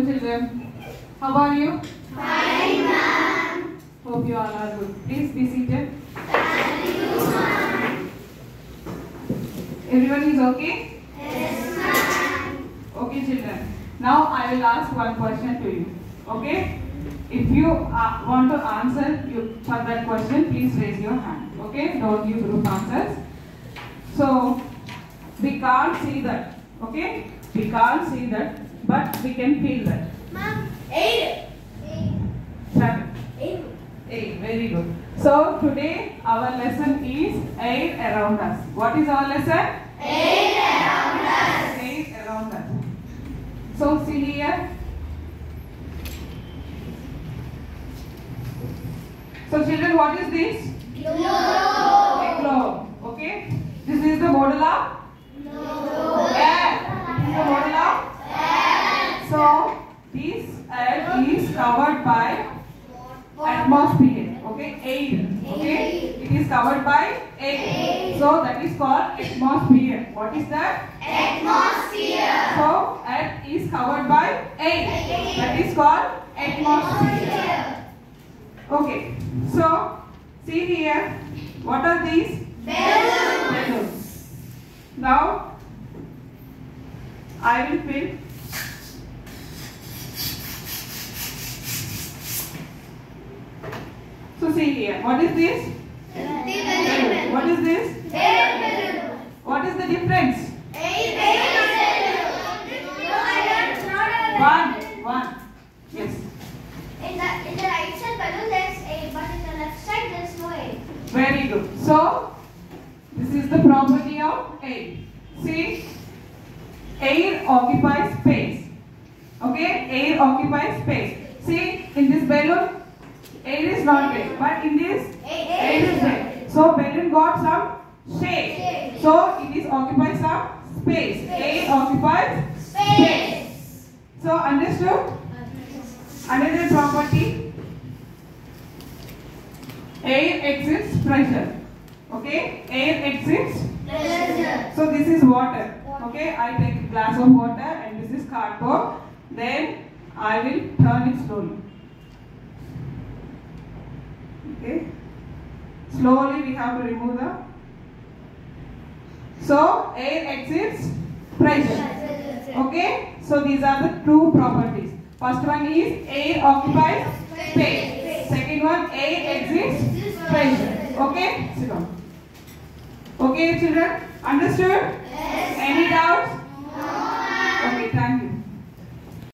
afternoon, children. How are you? Fine, ma'am. Hope you all are good. Please be seated. Thank you, ma'am. Everyone is okay? Yes, ma'am. Okay, children. Now I will ask one question to you. Okay? If you uh, want to answer you, for that question, please raise your hand. Okay? Don't use group answers. So, we can't see that. Okay? We can't see that, but we can feel that. Ma'am, eight. Seven. Eight. Eight. Very good. So, today our lesson is air around us. What is our lesson? Eight around us. Air around us. So, see here. So, children, what is this? Globe. A globe. Okay? This is the model of air. This is the model of So, this air is covered by atmosphere. Okay? Air. Okay? It is covered by air. So, that is called atmosphere. What is that? Atmosphere. So, earth is covered by air. That is called atmosphere. Okay. So, see here. What are these? Balloon. Balloons. Now, I will fill. What is this? What is this? What is the difference? One. One. Yes. In the in the right side balloon there's eight, but in the left side there's no eight. Very good. So, this is the property of air. See, air occupies space. Okay, air occupies space. See, in this balloon, air is not there, but in this, air is there. So, balloon got some shape. So, it is occupies some space. Air occupies space. So, understood? Another property, air exits pressure. Okay, air exits. So this is water. Okay, I take a glass of water and this is cardboard. Then I will turn it slowly. Okay, slowly we have to remove the. So air exits pressure. Okay, so these are the two properties. First one is air occupies space. Second one, air exits pressure. Okay, sit down. Okay, children, understood?